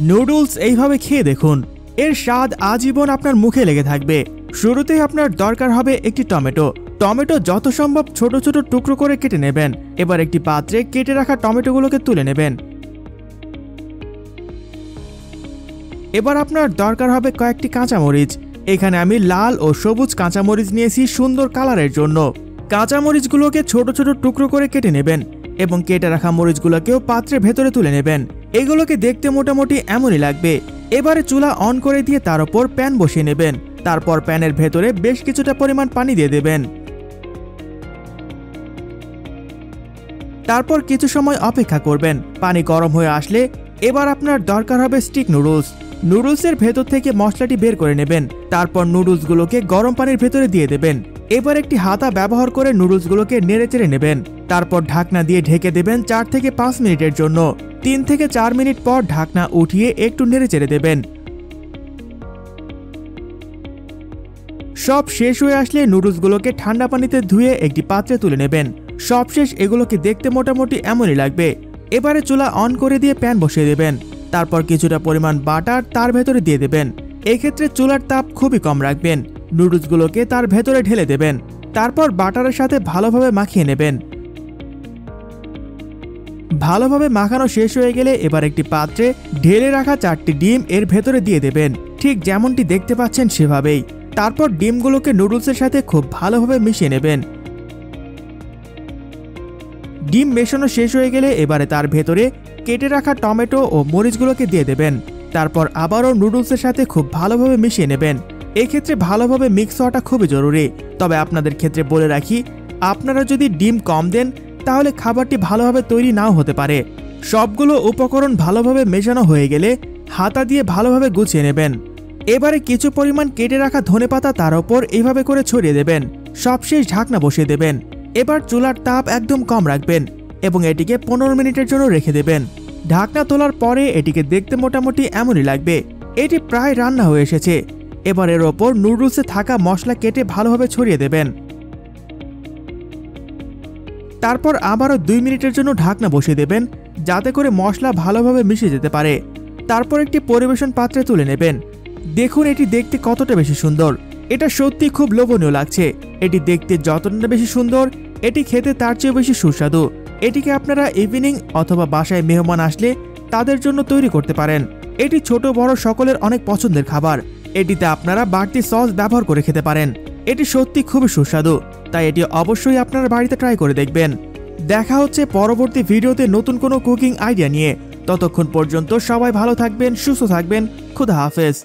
Noodles এইভাবে খেয়ে দেখুন। এর স্বাদ আজীবন আপনার মুখে লেগে থাকবে। শুরুতেই আপনার দরকার হবে একটি টমেটো। টমেটো যত সম্ভব ছোট ছোট টুকরো করে কেটে নেবেন। এবার একটি পাত্রে কেটে রাখা টমেটোগুলোকে তুলে নেবেন। এবার আপনার দরকার হবে কয়েকটি কাঁচামরিচ। এখানে আমি লাল ও সবুজ কাঁচামরিচ নিয়েছি সুন্দর কালারের জন্য। কাঁচামরিচগুলোকে ছোট ছোট টুকরো করে কেটে নেবেন এবং কেটে রাখা মরিচগুলোকেও পাত্রের ভেতরে তুলে নেবেন। এগুলোকে দেখতে মোটামুটি এমনই লাগবে। এবারে চুলা অন করে দিয়ে তার উপর প্যান বসিয়ে নেবেন। তারপর প্যানের ভেতরে বেশ কিছুটা পরিমাণ পানি দিয়ে দেবেন। তারপর কিছু সময় অপেক্ষা করবেন। পানি গরম হয়ে আসলে এবার আপনার দরকার হবে স্টিক নুডলস। নুডলসের ভেতর থেকে মশলাটি বের করে নেবেন। তারপর নুডলসগুলোকে গরম পানির ভেতরে দিয়ে দেবেন। এবার একটি হাতা ব্যবহার করে নুডলসগুলোকে নেড়ে চেড়ে নেবেন। তারপর ঢাকনা দিয়ে ঢেকে দেবেন চার থেকে পাঁচ মিনিটের জন্য। তিন থেকে চার মিনিট পর ঢাকনা উঠিয়ে একটু নেড়ে চেড়ে দেবেন। সব শেষ হয়ে আসলে নুডলসগুলোকে ঠান্ডা পানিতে ধুয়ে একটি পাত্রে তুলে নেবেন। সবশেষ এগুলোকে দেখতে মোটামুটি এমনই লাগবে। এবারে চুলা অন করে দিয়ে প্যান বসিয়ে দেবেন। তারপর কিছুটা পরিমাণ বাটার তার ভেতরে দিয়ে দেবেন। এক্ষেত্রে চুলার তাপ খুবই কম রাখবেন। নুডলসগুলোকে তার ভেতরে ঢেলে দেবেন। তারপর বাটারের সাথে ভালোভাবে মাখিয়ে নেবেন। ভালোভাবে মাখানো শেষ হয়ে গেলে এবার একটি পাত্রে ঢেলে রাখা চারটি ডিম এর ভেতরে দিয়ে দেবেন। ঠিক যেমনটি দেখতে পাচ্ছেন সেভাবেই। তারপর ডিমগুলোকে নুডলসের সাথে খুব ভালোভাবে মিশিয়ে নেবেন। ডিম মেশানো শেষ হয়ে গেলে এবারে তার ভেতরে কেটে রাখা টমেটো ও মরিচগুলোকে দিয়ে দেবেন। তারপর আবারও নুডলসের সাথে খুব ভালোভাবে মিশিয়ে নেবেন। এক্ষেত্রে ভালোভাবে মিক্স হওয়াটা খুবই জরুরি। তবে আপনাদের ক্ষেত্রে বলে রাখি, আপনারা যদি ডিম কম দেন তাহলে খাবারটি ভালোভাবে তৈরি নাও হতে পারে। সবগুলো উপকরণ ভালোভাবে মেশানো হয়ে গেলে হাতা দিয়ে ভালোভাবে গুছিয়ে নেবেন। এবারে কিছু পরিমাণ কেটে রাখা ধনেপাতা তার ওপর এইভাবে করে ছড়িয়ে দেবেন। সবশেষ ঢাকনা বসিয়ে দেবেন। এবার চুলার তাপ একদম কম রাখবেন এবং এটিকে পনেরো মিনিটের জন্য রেখে দেবেন। ঢাকনা তোলার পরে এটিকে দেখতে মোটামুটি এমনই লাগবে। এটি প্রায় রান্না হয়ে এসেছে। এবার এর ওপর নুডলসে থাকা মশলা কেটে ভালোভাবে ছড়িয়ে দেবেন। তারপর আবারও দুই মিনিটের জন্য ঢাকনা বসিয়ে দেবেন, যাতে করে মশলা ভালোভাবে মিশে যেতে পারে। তারপর একটি পরিবেশন পাত্রে তুলে নেবেন। দেখুন এটি দেখতে কতটা বেশি সুন্দর। এটা সত্যি খুব লোভনীয় লাগছে। এটি দেখতে যতটা বেশি সুন্দর, এটি খেতে তার চেয়ে বেশি সুস্বাদু। এটিকে আপনারা ইভিনিং অথবা বাসায় মেহমান আসলে তাদের জন্য তৈরি করতে পারেন। এটি ছোট, বড় সকলের অনেক পছন্দের খাবার। এটিতে আপনারা বাড়তি সস ব্যবহার করে খেতে পারেন। এটি সত্যি খুবই সুস্বাদু। তাই এটি অবশ্যই আপনার বাড়িতে ট্রাই করে দেখবেন। দেখা হচ্ছে পরবর্তী ভিডিওতে নতুন কোনো কুকিং আইডিয়া নিয়ে। ততক্ষণ পর্যন্ত সবাই ভালো থাকবেন, সুস্থ থাকবেন। খুদা হাফেজ।